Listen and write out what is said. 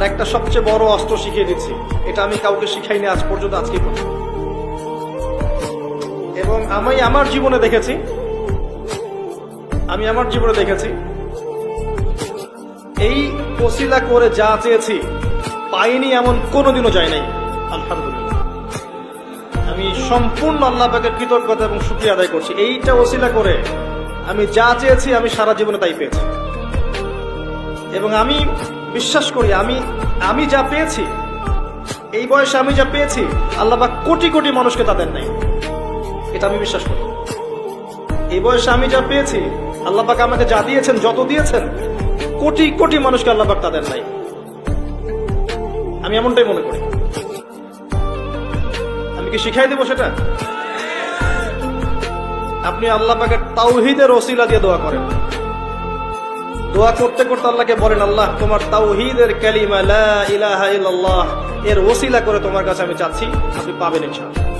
আর একটা সবচেয়ে বড় অস্ত্র শিখিয়ে দিচ্ছি। এটা আমি কাউকে শিখাইনি, আজ পর্যন্ত আজকে এবং আমি আমার জীবনে দেখেছি, আমি আমার জীবনে দেখেছি, এই ওসিলা করে যা চেয়েছি, পাইনি এমন কোনোদিনও যায় নাই। আমি সম্পূর্ণ আল্লাহ পাকের কৃতজ্ঞতা এবং শুক্রিয়া আদায় করছি। এইটা ওসিলা করে আমি যা চেয়েছি আমি সারা জীবনে তাই পেয়েছি। এবং আমি বিশ্বাস করি, আমি আমি যা পেয়েছি, এই বয়সে আমি যা পেয়েছি, আল্লাহ পাক কোটি কোটি মানুষকে তাদের নাই। এটা আমি বিশ্বাস করি। এই বয়সে আমি যা পেয়েছি, আল্লাহ পাক আমাকে যা দিয়েছেন, যত দিয়েছেন, কোটি কোটি মানুষকে আল্লাহ পাক তাদের নাই। আমি এমনটাই মনে করি। আমি কি শিখাই দেবো সেটা? আপনি আল্লাহ পাকের তাওহিদের ওসিলা দিয়ে দোয়া করেন। দোয়া করতে করতে আল্লাহকে বলেন, আল্লাহ, তোমার তাওহিদের কালিমা লা ইলাহা ইল্লাল্লাহ, এর ওসিলা করে তোমার কাছে আমি চাচ্ছি, আপনি পাবেন ইনশাআল্লাহ।